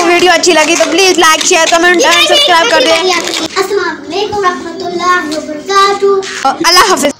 Video अच्छी लगी तो please like share comment and subscribe कर दें। अल्लाह हाफिज़।